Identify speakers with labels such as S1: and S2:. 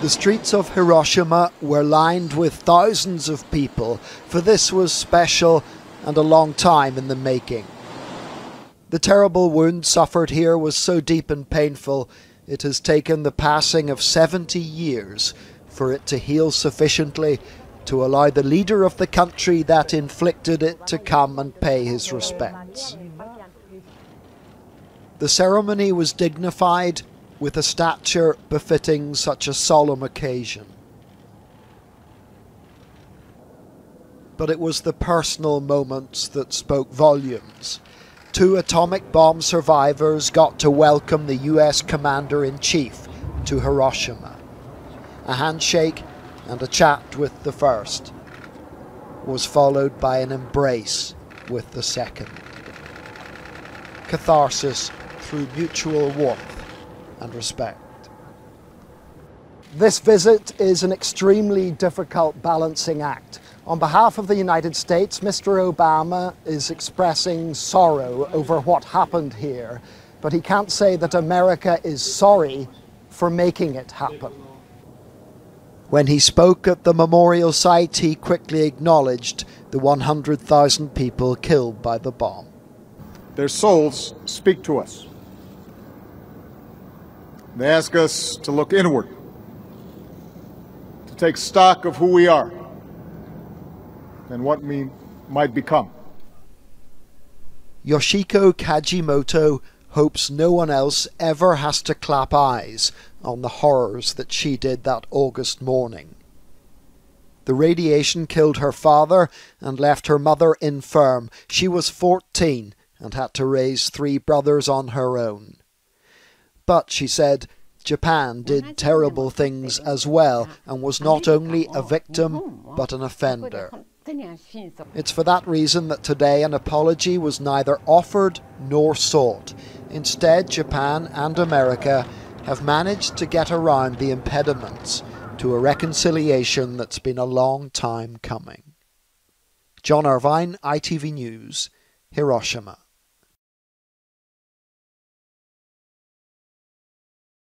S1: The streets of Hiroshima were lined with thousands of people, for this was special and a long time in the making. The terrible wound suffered here was so deep and painful, it has taken the passing of 70 years for it to heal sufficiently to allow the leader of the country that inflicted it to come and pay his respects. The ceremony was dignified with a stature befitting such a solemn occasion. But it was the personal moments that spoke volumes. Two atomic bomb survivors got to welcome the US Commander in Chief to Hiroshima. A handshake and a chat with the first was followed by an embrace with the second. Catharsis through mutual warmth and respect. This visit is an extremely difficult balancing act. On behalf of the United States, Mr. Obama is expressing sorrow over what happened here, but he can't say that America is sorry for making it happen. When he spoke at the memorial site, he quickly acknowledged the 100,000 people killed by the bomb.
S2: Their souls speak to us. They ask us to look inward, to take stock of who we are and what we might become.
S1: Yoshiko Kajimoto hopes no one else ever has to clap eyes on the horrors that she did that August morning. The radiation killed her father and left her mother infirm. She was 14 and had to raise three brothers on her own. But, she said, Japan did terrible things as well and was not only a victim but an offender. It's for that reason that today an apology was neither offered nor sought. Instead, Japan and America have managed to get around the impediments to a reconciliation that's been a long time coming. John Irvine, ITV News, Hiroshima.